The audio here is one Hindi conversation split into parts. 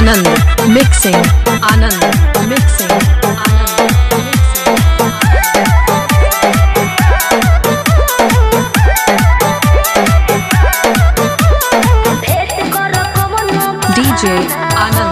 Anand mixing Anand mixing DJ Anand.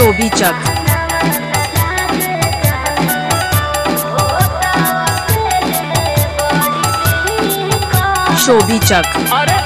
शोभी चक। शोभी चक। अरे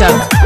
Chunk.